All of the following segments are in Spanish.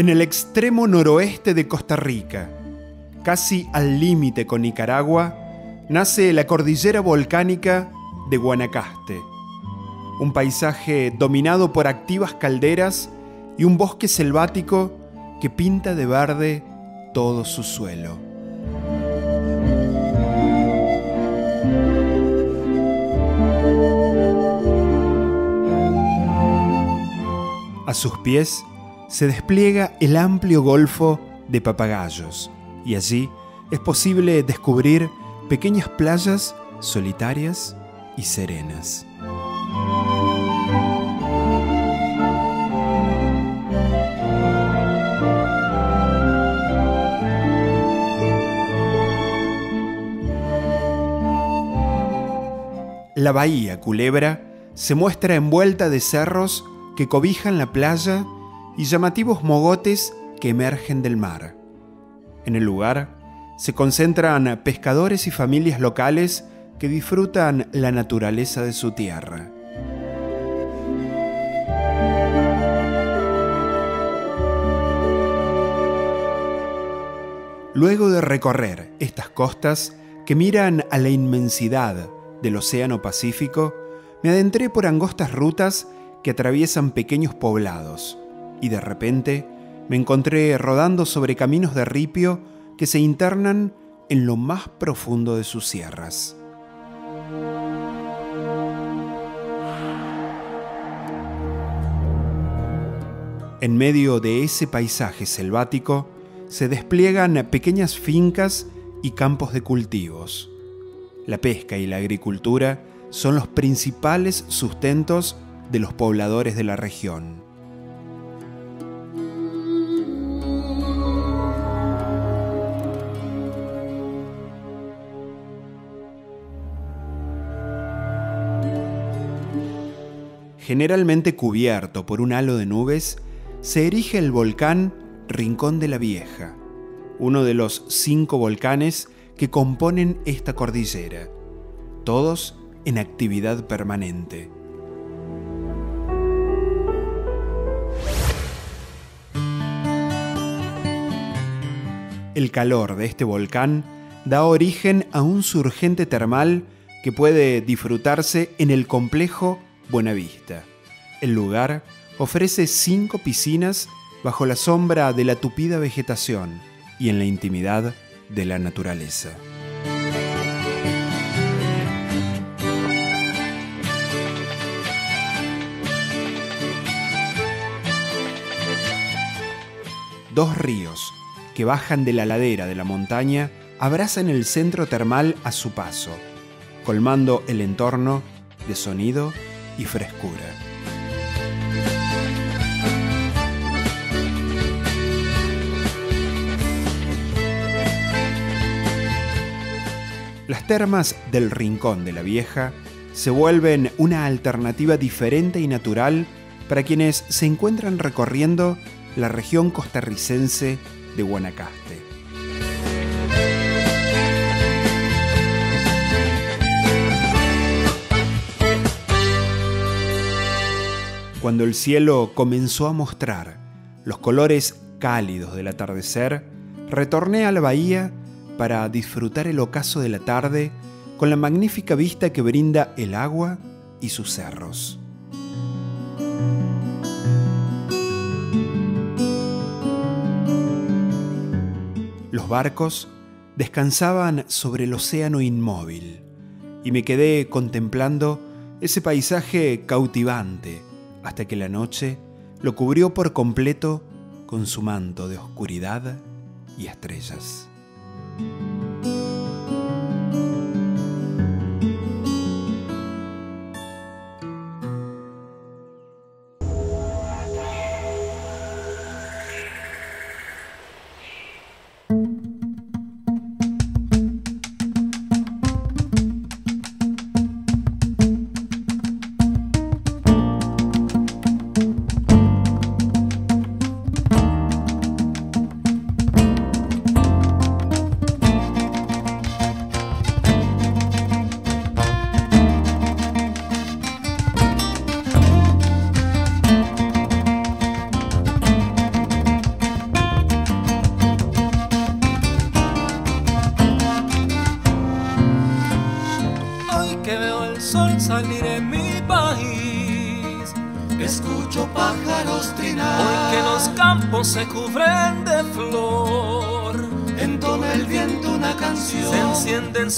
En el extremo noroeste de Costa Rica, casi al límite con Nicaragua, nace la cordillera volcánica de Guanacaste, un paisaje dominado por activas calderas y un bosque selvático que pinta de verde todo su suelo. A sus pies se despliega el amplio golfo de Papagayos y allí es posible descubrir pequeñas playas solitarias y serenas. La bahía Culebra se muestra envuelta de cerros que cobijan la playa y llamativos mogotes que emergen del mar. En el lugar se concentran pescadores y familias locales que disfrutan la naturaleza de su tierra. Luego de recorrer estas costas que miran a la inmensidad del Océano Pacífico, me adentré por angostas rutas que atraviesan pequeños poblados y de repente me encontré rodando sobre caminos de ripio que se internan en lo más profundo de sus sierras. En medio de ese paisaje selvático se despliegan pequeñas fincas y campos de cultivos. La pesca y la agricultura son los principales sustentos de los pobladores de la región. Generalmente cubierto por un halo de nubes, se erige el volcán Rincón de la Vieja, uno de los cinco volcanes que componen esta cordillera, todos en actividad permanente. El calor de este volcán da origen a un surgente termal que puede disfrutarse en el complejo Buenavista. El lugar ofrece cinco piscinas bajo la sombra de la tupida vegetación y en la intimidad de la naturaleza. Dos ríos que bajan de la ladera de la montaña abrazan el centro termal a su paso, colmando el entorno de sonido y frescura. Las termas del Rincón de la Vieja se vuelven una alternativa diferente y natural para quienes se encuentran recorriendo la región costarricense de Guanacaste. Cuando el cielo comenzó a mostrar los colores cálidos del atardecer, retorné a la bahía para disfrutar el ocaso de la tarde con la magnífica vista que brinda el agua y sus cerros. Los barcos descansaban sobre el océano inmóvil y me quedé contemplando ese paisaje cautivante hasta que la noche lo cubrió por completo con su manto de oscuridad y estrellas.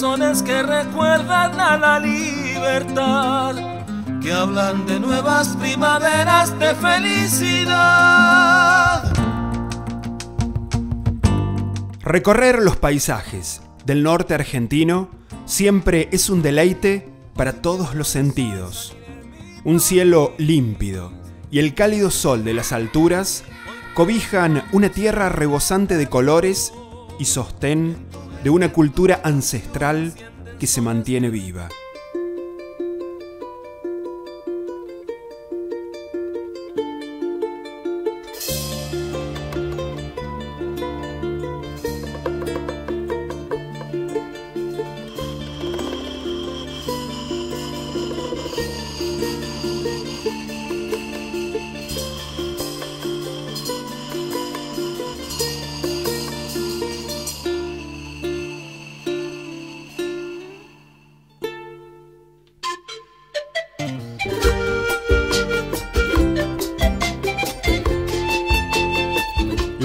Que recuerdan a la libertad. Que hablan de nuevas primaveras de felicidad. Recorrer los paisajes del norte argentino siempre es un deleite para todos los sentidos. Un cielo límpido y el cálido sol de las alturas cobijan una tierra rebosante de colores y sostén de una cultura ancestral que se mantiene viva.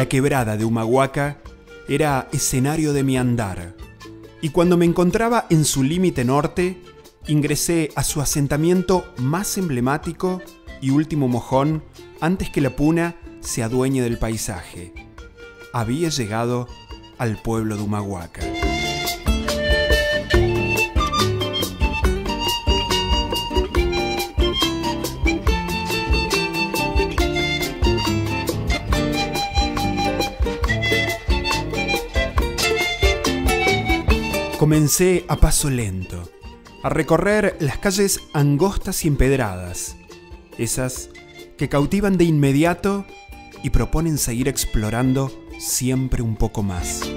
Quebrada de Humahuaca era escenario de mi andar, y cuando me encontraba en su límite norte, ingresé a su asentamiento más emblemático y último mojón antes que la puna se adueñe del paisaje. Había llegado al pueblo de Humahuaca. Comencé a paso lento, a recorrer las calles angostas y empedradas, esas que cautivan de inmediato y proponen seguir explorando siempre un poco más.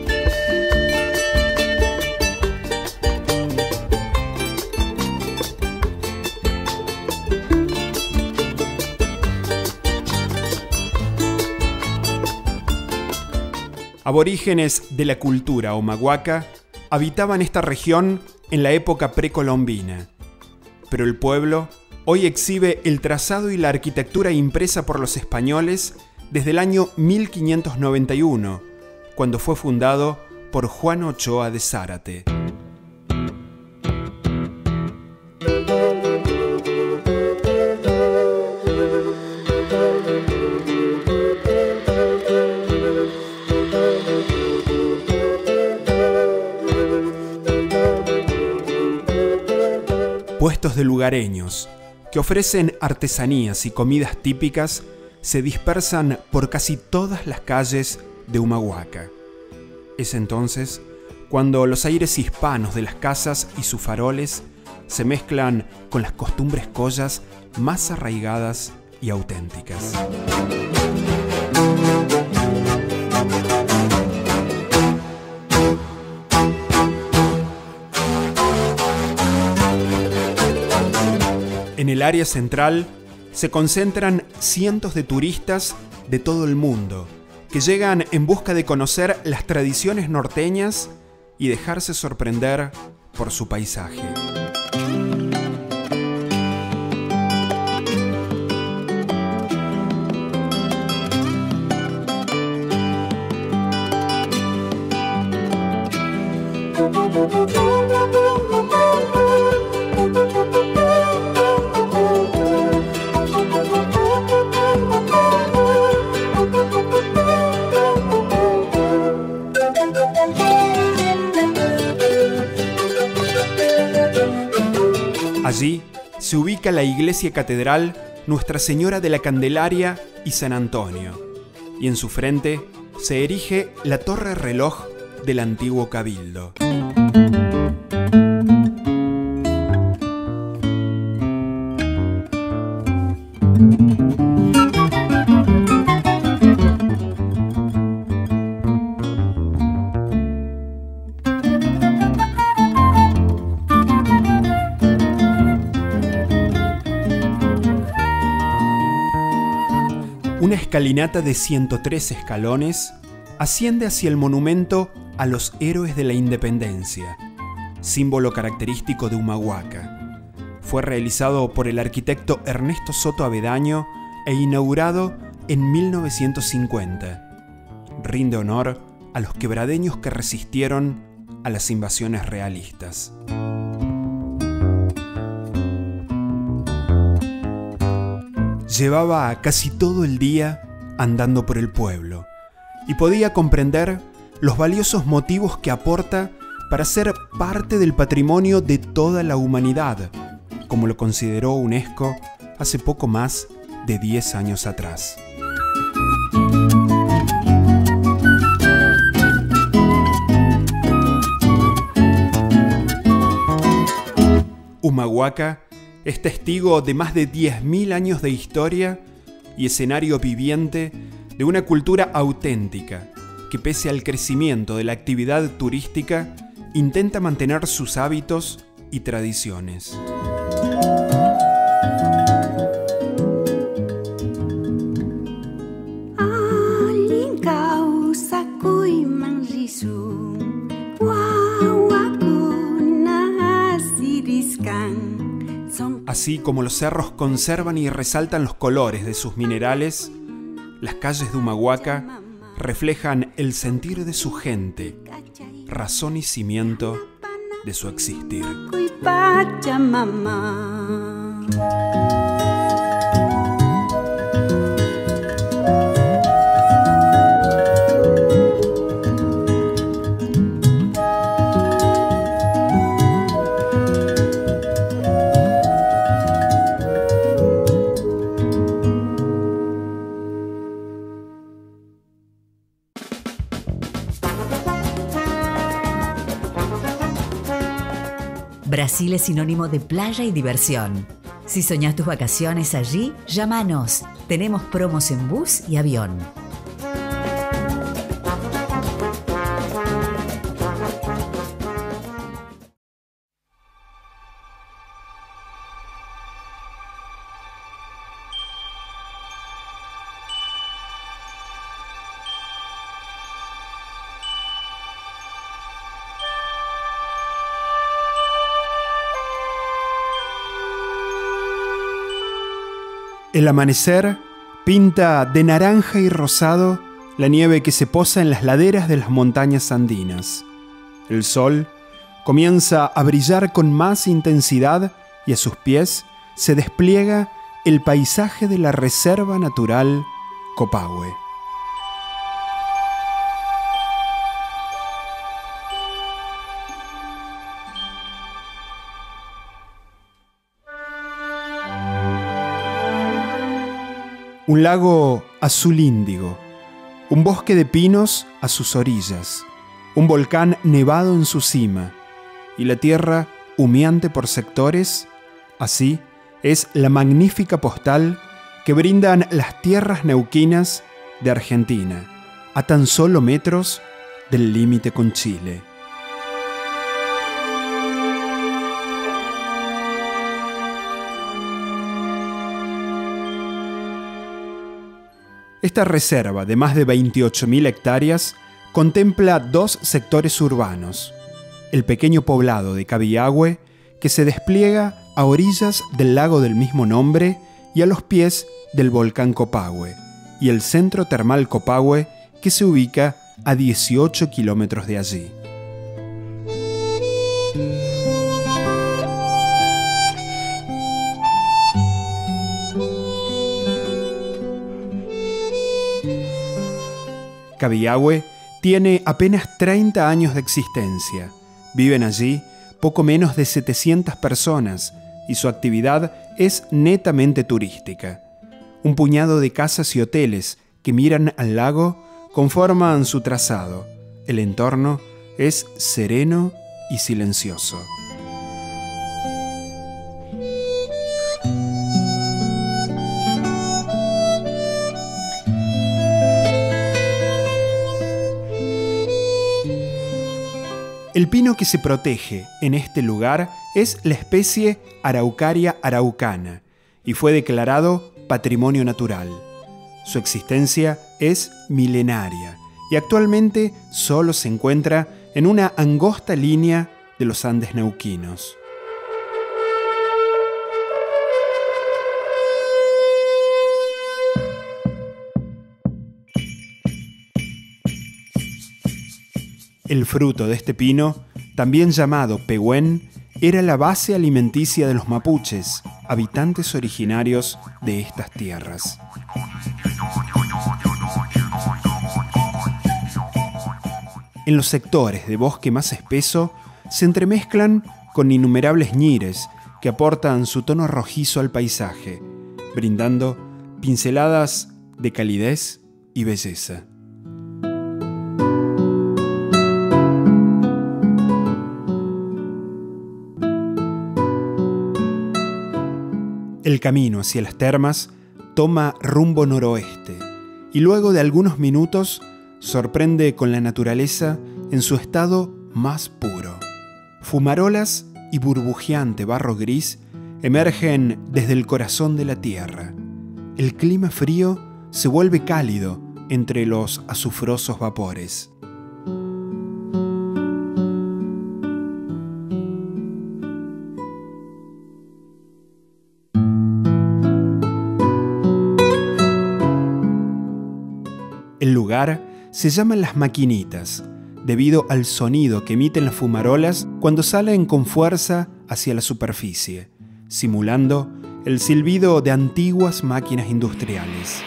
Aborígenes de la cultura omahuaca habitaban esta región en la época precolombina, pero el pueblo hoy exhibe el trazado y la arquitectura impresa por los españoles desde el año 1591, cuando fue fundado por Juan Ochoa de Zárate. De lugareños que ofrecen artesanías y comidas típicas se dispersan por casi todas las calles de Humahuaca. Es entonces cuando los aires hispanos de las casas y sus faroles se mezclan con las costumbres collas más arraigadas y auténticas. El área central se concentran cientos de turistas de todo el mundo que llegan en busca de conocer las tradiciones norteñas y dejarse sorprender por su paisaje. Se ubica la iglesia catedral Nuestra Señora de la Candelaria y San Antonio, y en su frente se erige la torre reloj del antiguo cabildo. Escalinata de 103 escalones asciende hacia el monumento a los héroes de la independencia, símbolo característico de Humahuaca. Fue realizado por el arquitecto Ernesto Soto Avedaño e inaugurado en 1950. Rinde honor a los quebradeños que resistieron a las invasiones realistas. Llevaba casi todo el día andando por el pueblo y podía comprender los valiosos motivos que aporta para ser parte del patrimonio de toda la humanidad, como lo consideró UNESCO hace poco más de 10 años atrás. Humahuaca es testigo de más de 10.000 años de historia y escenario viviente de una cultura auténtica que pese al crecimiento de la actividad turística, intenta mantener sus hábitos y tradiciones. Así como los cerros conservan y resaltan los colores de sus minerales, las calles de Humahuaca reflejan el sentir de su gente, razón y cimiento de su existir. Brasil es sinónimo de playa y diversión. Si soñás tus vacaciones allí, llámanos. Tenemos promos en bus y avión. El amanecer pinta de naranja y rosado la nieve que se posa en las laderas de las montañas andinas. El sol comienza a brillar con más intensidad y a sus pies se despliega el paisaje de la Reserva Natural Copahue. Un lago azul índigo, un bosque de pinos a sus orillas, un volcán nevado en su cima y la tierra humeante por sectores, así es la magnífica postal que brindan las tierras neuquinas de Argentina, a tan solo metros del límite con Chile. Esta reserva de más de 28.000 hectáreas contempla dos sectores urbanos. El pequeño poblado de Cabillagüe, que se despliega a orillas del lago del mismo nombre y a los pies del volcán Copahue, y el centro termal Copahue, que se ubica a 18 kilómetros de allí. Cabillahue tiene apenas 30 años de existencia. Viven allí poco menos de 700 personas y su actividad es netamente turística. Un puñado de casas y hoteles que miran al lago conforman su trazado. El entorno es sereno y silencioso. El pino que se protege en este lugar es la especie Araucaria araucana y fue declarado Patrimonio Natural. Su existencia es milenaria y actualmente solo se encuentra en una angosta línea de los Andes neuquinos. El fruto de este pino, también llamado pehuen, era la base alimenticia de los mapuches, habitantes originarios de estas tierras. En los sectores de bosque más espeso se entremezclan con innumerables ñires que aportan su tono rojizo al paisaje, brindando pinceladas de calidez y belleza. El camino hacia las termas toma rumbo noroeste y luego de algunos minutos sorprende con la naturaleza en su estado más puro. Fumarolas y burbujeante barro gris emergen desde el corazón de la tierra. El clima frío se vuelve cálido entre los azufrosos vapores. Se llama Las Maquinitas, debido al sonido que emiten las fumarolas cuando salen con fuerza hacia la superficie, simulando el silbido de antiguas máquinas industriales.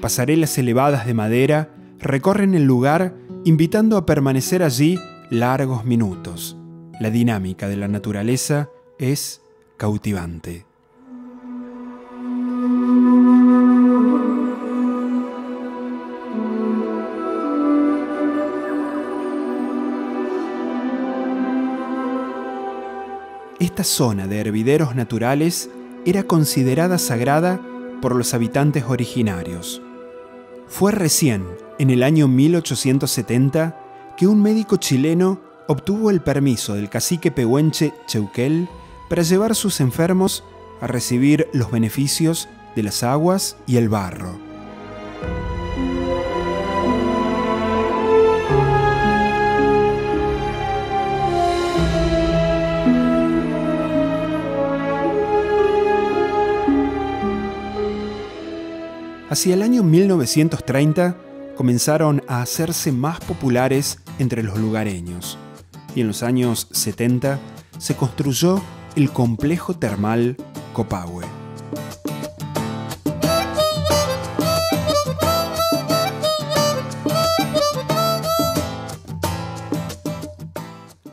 Pasarelas elevadas de madera recorren el lugar invitando a permanecer allí largos minutos. La dinámica de la naturaleza es cautivante. Esta zona de hervideros naturales era considerada sagrada por los habitantes originarios. Fue recién, en el año 1870, que un médico chileno obtuvo el permiso del cacique pehuenche Cheuquel para llevar sus enfermos a recibir los beneficios de las aguas y el barro. Hacia el año 1930 comenzaron a hacerse más populares entre los lugareños y en los años 70 se construyó el complejo termal Copahue.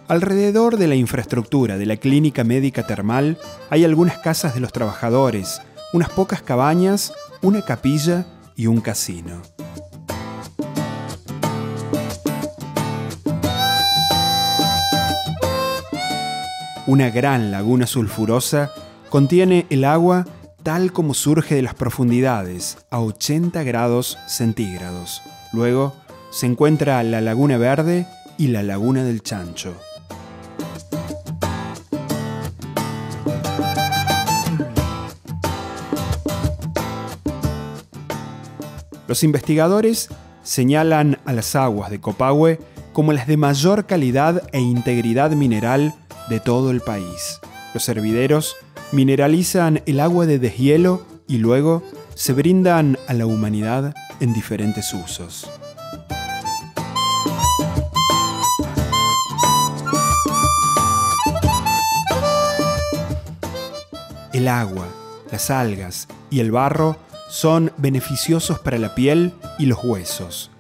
Alrededor de la infraestructura de la clínica médica termal hay algunas casas de los trabajadores, unas pocas cabañas, una capilla y un casino. Una gran laguna sulfurosa contiene el agua tal como surge de las profundidades, a 80 grados centígrados. Luego se encuentra la Laguna Verde y la Laguna del Chancho. Los investigadores señalan a las aguas de Copahue como las de mayor calidad e integridad mineral de todo el país. Los hervideros mineralizan el agua de deshielo y luego se brindan a la humanidad en diferentes usos. El agua, las algas y el barro son beneficiosos para la piel y los huesos,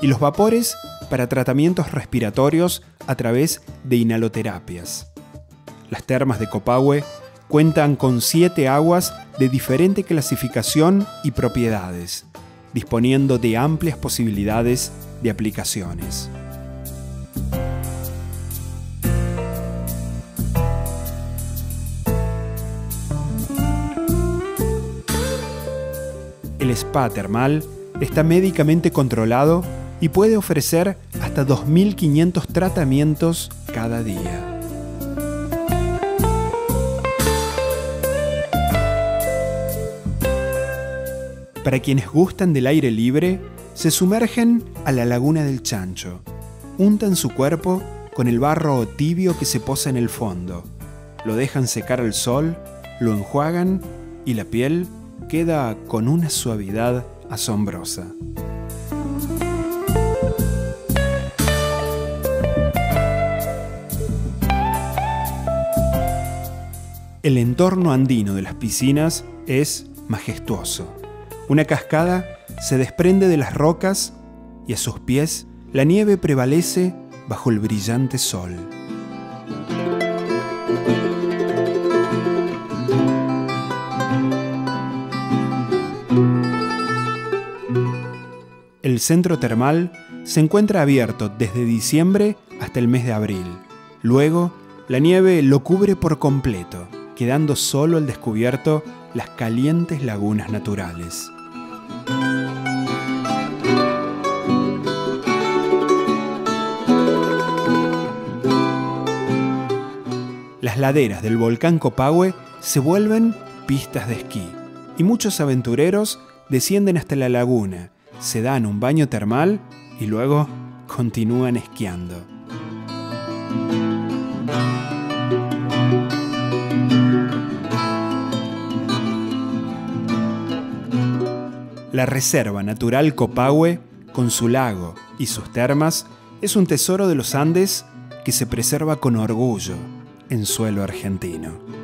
y los vapores para tratamientos respiratorios a través de inhaloterapias. Las termas de Copahue cuentan con siete aguas de diferente clasificación y propiedades, disponiendo de amplias posibilidades de aplicaciones. El spa termal está médicamente controlado y puede ofrecer hasta 2.500 tratamientos cada día. Para quienes gustan del aire libre, se sumergen a la laguna del chancho, untan su cuerpo con el barro tibio que se posa en el fondo, lo dejan secar al sol, lo enjuagan y la piel queda con una suavidad asombrosa. El entorno andino de las piscinas es majestuoso. Una cascada se desprende de las rocas y a sus pies la nieve prevalece bajo el brillante sol. El centro termal se encuentra abierto desde diciembre hasta el mes de abril. Luego, la nieve lo cubre por completo, quedando solo al descubierto las calientes lagunas naturales. Las laderas del volcán Copahue se vuelven pistas de esquí y muchos aventureros descienden hasta la laguna, se dan un baño termal y luego continúan esquiando. La Reserva Natural Copahue, con su lago y sus termas, es un tesoro de los Andes que se preserva con orgullo en suelo argentino.